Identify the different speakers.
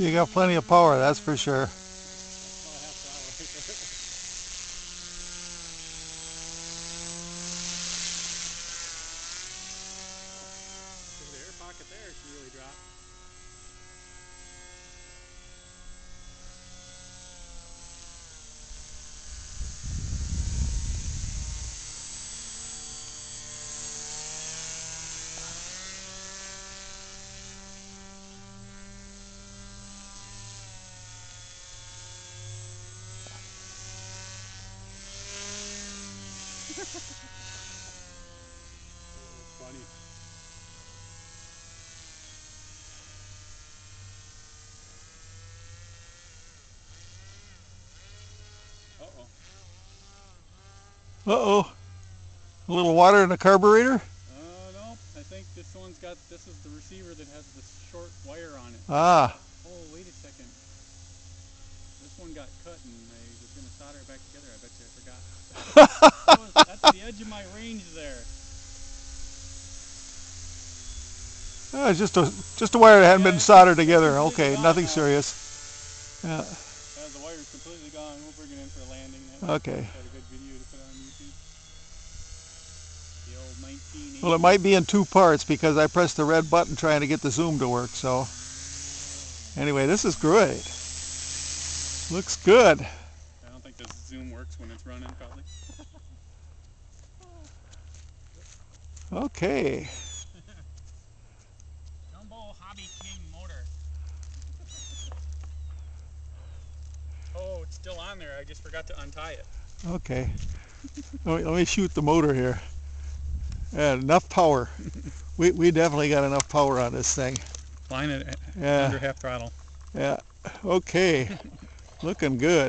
Speaker 1: You got plenty of power, that's for sure.
Speaker 2: pocket there really. Funny. Uh-oh.
Speaker 1: Uh-oh. A little water in the carburetor?
Speaker 2: Uh, no, I think this one's got, this is the receiver that has this short wire on it.
Speaker 1: Ah.
Speaker 2: Oh, wait a second. This one got cut and I was going to solder it back together. I bet you I forgot. The edge of my range there.
Speaker 1: Ah, just a just a wire that hadn't
Speaker 2: Yeah,
Speaker 1: been soldered together. Okay, nothing
Speaker 2: now.
Speaker 1: serious. Yeah.
Speaker 2: Uh, the wire's completely gone. We'll bring it in for a landing. That
Speaker 1: Okay.
Speaker 2: Got a good video to put on YouTube. The old 1980.
Speaker 1: Well, it might be in two parts because I pressed the red button trying to get the zoom to work. So, anyway, this is great. Looks good.
Speaker 2: I don't think the zoom works when it's running, probably.
Speaker 1: Okay.
Speaker 2: Jumbo Hobby King motor. Oh, it's still on there. I just forgot to untie it.
Speaker 1: Okay. Let me, let me shoot the motor here. Yeah, enough power. We, we definitely got enough power on this thing.
Speaker 2: Flying it
Speaker 1: Yeah.
Speaker 2: under half throttle.
Speaker 1: Yeah. Okay. Looking good.